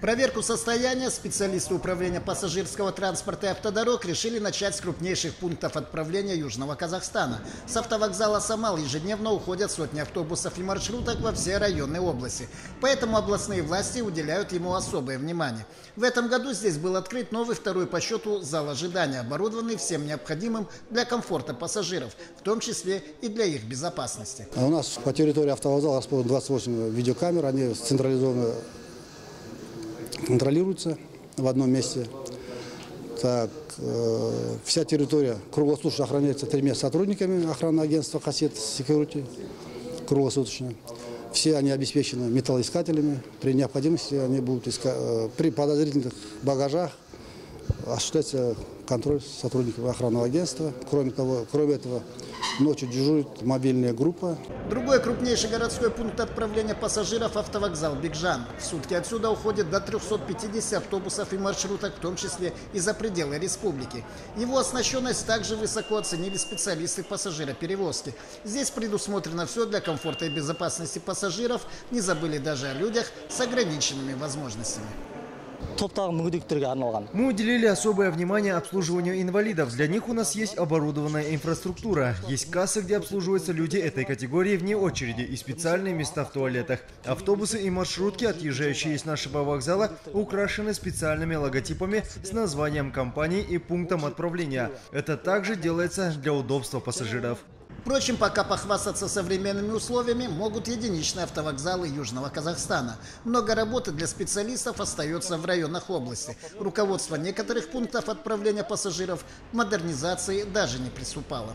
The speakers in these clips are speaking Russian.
Проверку состояния специалисты управления пассажирского транспорта и автодорог решили начать с крупнейших пунктов отправления Южного Казахстана. С автовокзала Самал ежедневно уходят сотни автобусов и маршруток во все районы области. Поэтому областные власти уделяют ему особое внимание. В этом году здесь был открыт новый второй по счету зал ожидания, оборудованный всем необходимым для комфорта пассажиров, в том числе и для их безопасности. А у нас по территории автовокзала расположено 28 видеокамер, они централизованно контролируется в одном месте. Так, э, вся территория круглосуточно охраняется тремя сотрудниками охранного агентства «Хасет Security» круглосуточно. Все они обеспечены металлоискателями. При необходимости они будут искать, э, при подозрительных багажах осуществляется контроль сотрудников охранного агентства. Кроме того, кроме этого, ночью дежурит мобильная группа. Другой крупнейший городской пункт отправления пассажиров – автовокзал Бигжан. В сутки отсюда уходит до 350 автобусов и маршруток, в том числе и за пределы республики. Его оснащенность также высоко оценили специалисты пассажироперевозки. Здесь предусмотрено все для комфорта и безопасности пассажиров. Не забыли даже о людях с ограниченными возможностями. Мы уделили особое внимание обслуживанию инвалидов. Для них у нас есть оборудованная инфраструктура. Есть кассы, где обслуживаются люди этой категории вне очереди и специальные места в туалетах. Автобусы и маршрутки, отъезжающие из нашего вокзала, украшены специальными логотипами с названием компании и пунктом отправления. Это также делается для удобства пассажиров. Впрочем, пока похвастаться современными условиями могут единичные автовокзалы Южного Казахстана. Много работы для специалистов остается в районах области. Руководство некоторых пунктов отправления пассажиров к модернизации даже не приступало.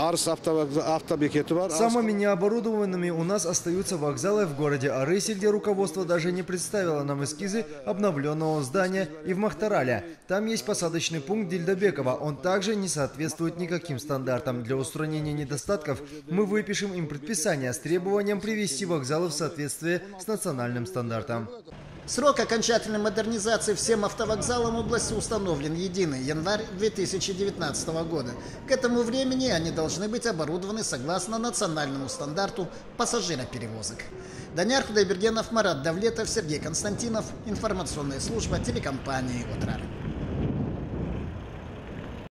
Арс автобекеті бар. Самыми необорудованными у нас остаются вокзалы в городе Арысе, где руководство даже не представило нам эскизы обновленного здания, и в Махтарале. Там есть посадочный пункт Дильдобекова. Он также не соответствует никаким стандартам. Для устранения недостатков мы выпишем им предписание с требованием привести вокзалы в соответствие с национальным стандартом. Срок окончательной модернизации всем автовокзалам области установлен единый – январь 2019 года. К этому времени они должны быть оборудованы согласно национальному стандарту пассажироперевозок. Даняр Худайбергенов, Марат Давлетов, Сергей Константинов. Информационная служба телекомпании «Отрар».